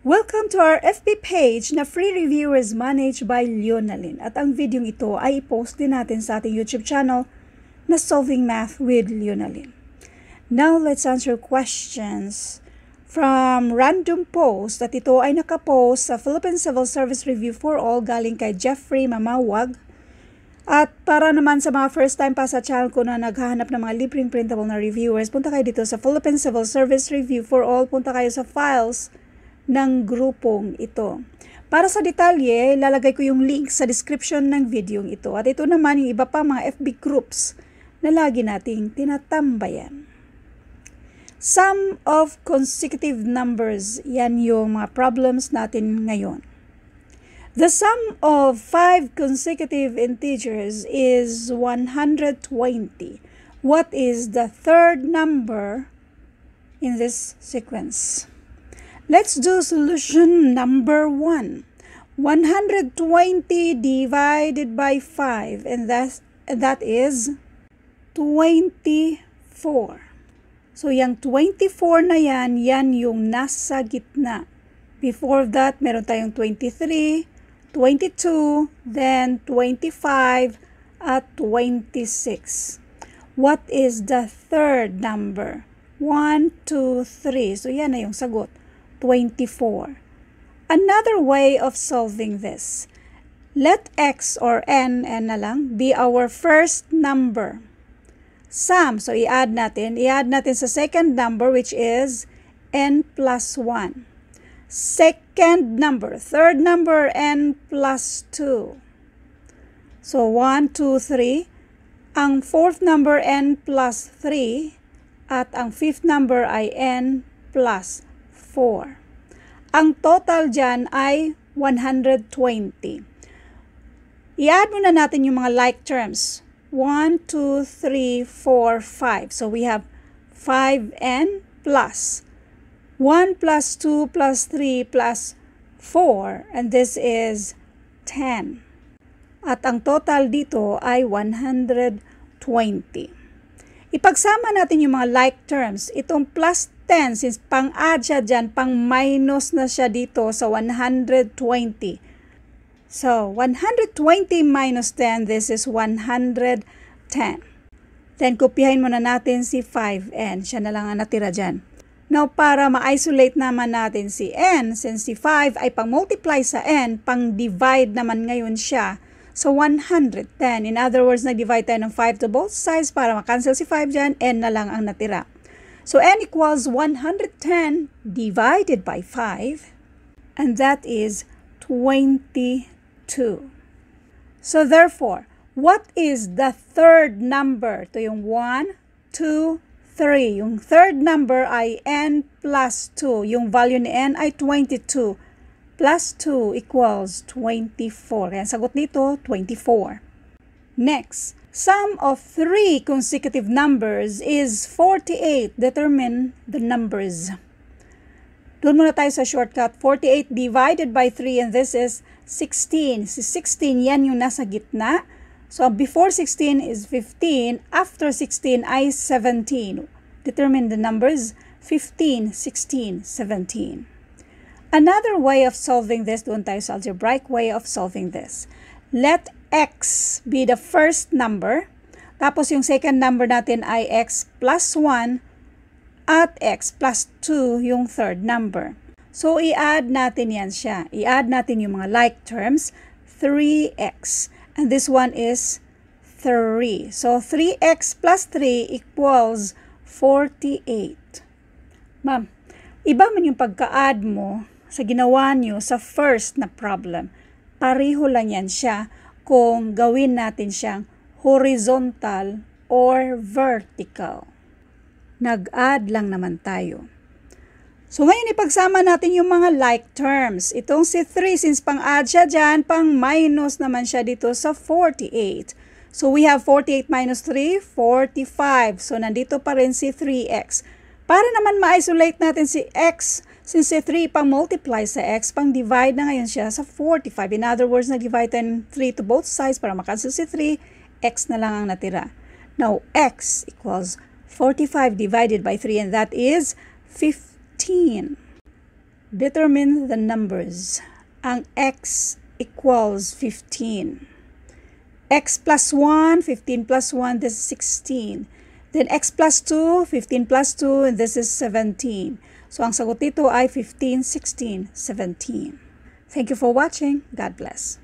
Welcome to our FB page na free reviewers managed by Leonalyn. At ang video ito ay i-post din natin sa ating YouTube channel na Solving Math with Leonalyn. Now, let's answer questions from random post at ito ay nakapost sa Philippine Civil Service Review for All galing kay Jeffrey Mamawag. At para naman sa mga first time pa sa channel ko na naghahanap ng mga libreng printable na reviewers, punta kayo dito sa Philippine Civil Service Review for All. Punta kayo sa files ng grupong ito. Para sa detalye, lalagay ko yung link sa description ng video ito. At ito naman yung iba pa mga FB groups na lagi nating tinatambayan. Sum of consecutive numbers, yan yung mga problems natin ngayon. The sum of five consecutive integers is 120. What is the third number in this sequence? Let's do solution number 1. 120 divided by 5 and that, that is 24. So yung 24 na yan, yan yung nasa gitna. Before that, meron tayong 23, 22, then 25, at 26. What is the third number? 1, 2, 3. So yan na yung sagot. 24. Another way of solving this, let x or n, n na lang, be our first number. Sum, so i-add natin. I-add natin sa second number which is n plus 1. Second number, third number, n plus 2. So 1, 2, 3. Ang fourth number, n plus 3. At ang fifth number ay n plus 4. Ang total dyan ay 120. I-add muna natin yung mga like terms. 1, 2, 3, 4, 5. So we have 5n plus 1 plus 2 plus 3 plus 4. And this is 10. At ang total dito ay 120. Ipagsama natin yung mga like terms. Itong plus 10, since pang-add siya dyan, pang-minus na siya dito sa 120. So, 120 minus 10, this is 110. Then, kopyahin muna natin si 5n. Siya na lang ang natira dyan. Now, para ma-isolate naman natin si n, since si 5 ay pang-multiply sa n, pang-divide naman ngayon siya, So, 110. In other words, nag-divide tayo ng 5 to both sides para makancel si 5 dyan, n na lang ang natira. So, n equals 110 divided by 5, and that is 22. So, therefore, what is the third number? Ito yung 1, 2, 3. Yung third number ay n plus 2. Yung value ni n ay 22 plus 2 equals 24. Kaya sagot nito, 24. Next, sum of three consecutive numbers is 48. Determine the numbers. Doon muna tayo sa shortcut. 48 divided by 3 and this is 16. Si 16, yan yung nasa gitna. So, before 16 is 15. After 16 ay 17. Determine the numbers 15, 16, 17. Another way of solving this, doon tayo sa algebraic way of solving this. Let x be the first number. Tapos yung second number natin ay x plus 1 at x plus 2 yung third number. So, i-add natin yan siya. I-add natin yung mga like terms, 3x. And this one is 3. So, 3x plus 3 equals 48. Ma'am, iba man yung pagka-add mo sa ginawa nyo sa first na problem. Pareho lang yan siya kung gawin natin siyang horizontal or vertical. Nag-add lang naman tayo. So ngayon ipagsama natin yung mga like terms. Itong si 3, since pang-add siya dyan, pang-minus naman siya dito sa 48. So we have 48 minus 3, 45. So nandito pa rin si 3x. Para naman ma-isolate natin si x, since si 3 pang multiply sa x, pang divide na ngayon siya sa 45. In other words, nag-divide tayo 3 to both sides para makancel si 3, x na lang ang natira. Now, x equals 45 divided by 3 and that is 15. Determine the numbers. Ang x equals 15. x plus 1, 15 plus 1, this is 16. Then x plus 2, 15 plus 2, and this is 17. So ang sagot dito ay 15, 16, 17. Thank you for watching. God bless.